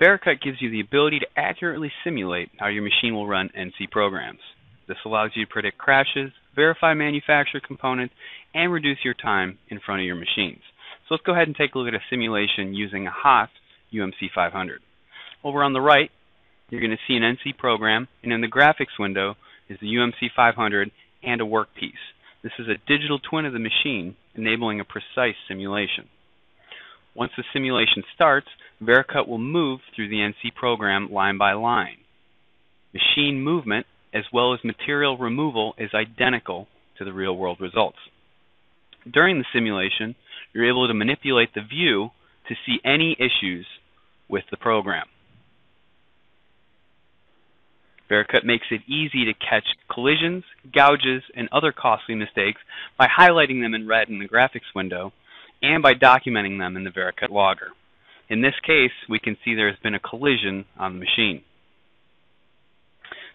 Vericut gives you the ability to accurately simulate how your machine will run NC programs. This allows you to predict crashes, verify manufactured components, and reduce your time in front of your machines. So let's go ahead and take a look at a simulation using a Haas UMC 500. Over on the right, you're going to see an NC program, and in the graphics window is the UMC 500 and a workpiece. This is a digital twin of the machine, enabling a precise simulation. Once the simulation starts, Vericut will move through the NC program line by line. Machine movement as well as material removal is identical to the real world results. During the simulation, you're able to manipulate the view to see any issues with the program. Vericut makes it easy to catch collisions, gouges, and other costly mistakes by highlighting them in red in the graphics window and by documenting them in the Vericut logger. In this case, we can see there has been a collision on the machine.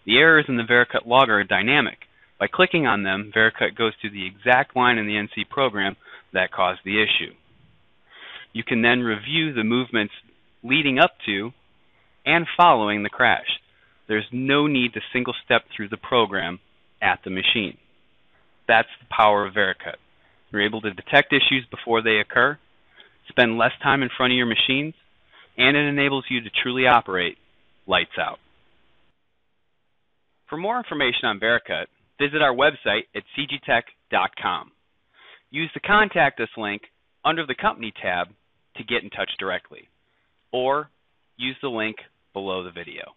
The errors in the Vericut logger are dynamic. By clicking on them, Vericut goes to the exact line in the NC program that caused the issue. You can then review the movements leading up to and following the crash. There's no need to single step through the program at the machine. That's the power of Vericut. You're able to detect issues before they occur, spend less time in front of your machines, and it enables you to truly operate lights out. For more information on Vericut, visit our website at cgtech.com. Use the Contact Us link under the Company tab to get in touch directly, or use the link below the video.